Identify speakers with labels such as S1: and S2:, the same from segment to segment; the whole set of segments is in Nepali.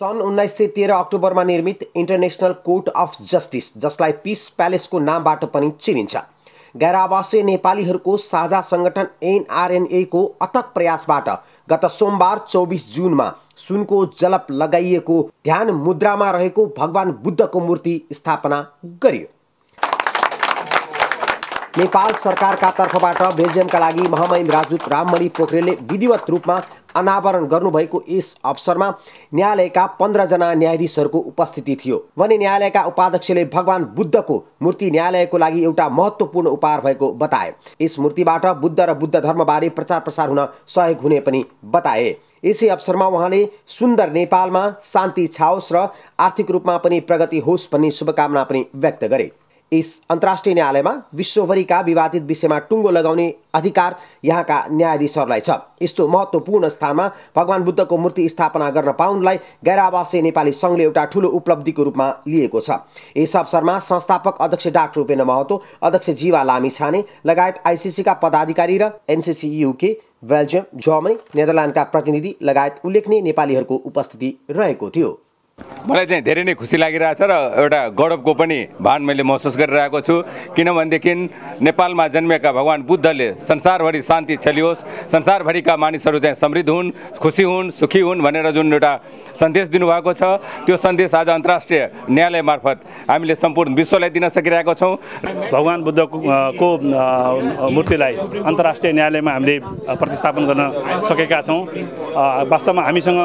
S1: सन् उन्नाइस सय तेह्र अक्टोबरमा निर्मित इन्टरनेसनल कोर्ट अफ जस्टिस जसलाई पिस प्यालेसको नामबाट पनि चिनिन्छ। गैर आवासीय नेपालीहरूको साझा सङ्गठन एनआरएनएको अथक प्रयासबाट गत सोमबार चौबिस जुनमा सुनको जलप लगाइएको ध्यान मुद्रामा रहेको भगवान बुद्धको मूर्ति स्थापना गरियो। नेपाल सरकारका तर्फबाट बेल्जियमका लागि महामहिम राजदूत राममणि पोखरेलले विधिवत रूपमा अनावरण गर्नुभएको यस अवसरमा न्यायालयका पन्ध्रजना न्यायाधीशहरूको उपस्थिति थियो। भने न्यायालयका उपाध्यक्षले भगवान बुद्धको मूर्ति न्यायालयको लागि एउटा महत्त्वपूर्ण उपहार भएको बताए। यस मूर्तिबाट बुद्ध र बुद्ध धर्मबारे प्रचार प्रसार हुन सहयोग हुने पनि बताए। यसै अवसरमा उहाँले सुन्दर नेपालमा शान्ति छाओस् र आर्थिक रूपमा पनि प्रगति होस् भन्ने शुभकामना पनि व्यक्त गरे। यस अन्तर्राष्ट्रिय न्यायालयमा विश्वभरिका विवादित विषयमा टुङ्गो लगाउने अधिकार यहाँका न्यायाधीशहरूलाई छ। यस्तो महत्त्वपूर्ण स्थानमा भगवान बुद्धको मूर्ति स्थापना गर्न पाउनुलाई गैर आवासीय नेपाली सङ्घले एउटा ठुलो उपलब्धिको रूपमा लिएको छ। यस अवसरमा संस्थापक अध्यक्ष डाक्टर उपेन्द्र महतो अध्यक्ष जीवा लामी छाने लगायत आइसिसीका पदाधिकारी र एनसिसी युके बेल्जियम जर्मनी नेदरल्यान्डका प्रतिनिधि लगायत उल्लेखनीय नेपालीहरूको उपस्थिति रहेको थियो।
S2: मलाई चाहिँ धेरै नै खुसी लागिरहेछ र एउटा गौरवको पनि भान मैले महसुस गरिरहेको छु। किनभनेदेखि नेपालमा जन्मेका भगवान् बुद्धले संसारभरि शान्ति छलियोस् संसारभरिका मानिसहरू चाहिँ समृद्ध हुन् खुसी हुन् सुखी हुन् भनेर जुन एउटा सन्देश दिनुभएको छ त्यो सन्देश आज अन्तर्राष्ट्रिय न्यायालय मार्फत हामीले सम्पूर्ण विश्वलाई दिन सकिरहेको छौँ।
S3: भगवान् बुद्धको मूर्तिलाई अन्तर्राष्ट्रिय न्यायालयमा हामीले प्रतिस्थापन गर्न सकेका छौँ। वास्तवमा हामीसँग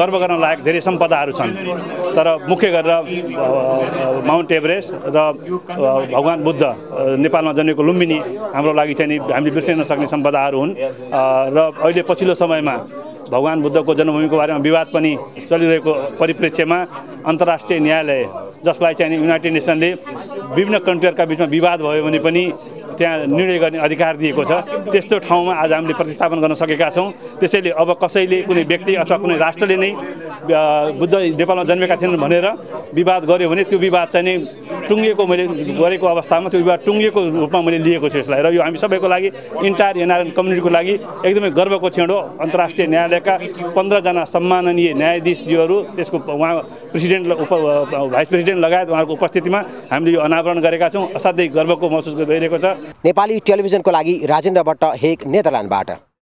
S3: गर्व गर्न लायक धेरै सम्पदाहरू छन्। तर मुख्य गरेर माउन्ट एभरेस्ट र भगवान् बुद्ध नेपालमा जन्मेको लुम्बिनी हाम्रो लागि चाहिँ हामीले बिर्सिन नसक्ने सम्पदाहरू हुन्। र अहिले पछिल्लो समयमा भगवान् बुद्धको जन्मभूमिको बारेमा विवाद पनि चलिरहेको परिप्रेक्ष्यमा अन्तर्राष्ट्रिय न्यायालय जसलाई चाहिँ युनाइटेड नेसनले विभिन्न कन्ट्रीहरूका बिचमा विवाद भयो भने पनि त्यहाँ निर्णय गर्ने अधिकार दिएको छ। त्यस्तो ठाउँमा आज हामीले प्रतिस्थापन गर्न सकेका छौँ। त्यसैले अब कसैले कुनै व्यक्ति अथवा कुनै राष्ट्रले नै बुद्ध नेपालमा जन्मेका थिएनन् भनेर विवाद गर्यो भने त्यो विवाद चाहिँ नै टुङ्गिएको मैले गरेको अवस्थामा त्यो विवाद टुङ्गिएको रूपमा मैले लिएको छु यसलाई। र यो हामी सबैको लागि इन्टायर एनआरएन कम्युनिटीको लागि एकदमै गर्वको क्षण हो। अन्तर्राष्ट्रिय न्यायालयका पन्ध्रजना सम्माननीय न्यायाधीशज्यूहरू त्यसको उहाँ प्रेसिडेन्ट उप भाइस प्रेसिडेन्ट लगायत उहाँहरूको उपस्थितिमा हामीले यो अनावरण गरेका छौँ। असाध्यै गर्वको महसुस भइरहेको छ।
S1: नेपाली टेलिभिजनको लागि राजेन्द्र भट्ट हेक नेदरल्यान्डबाट।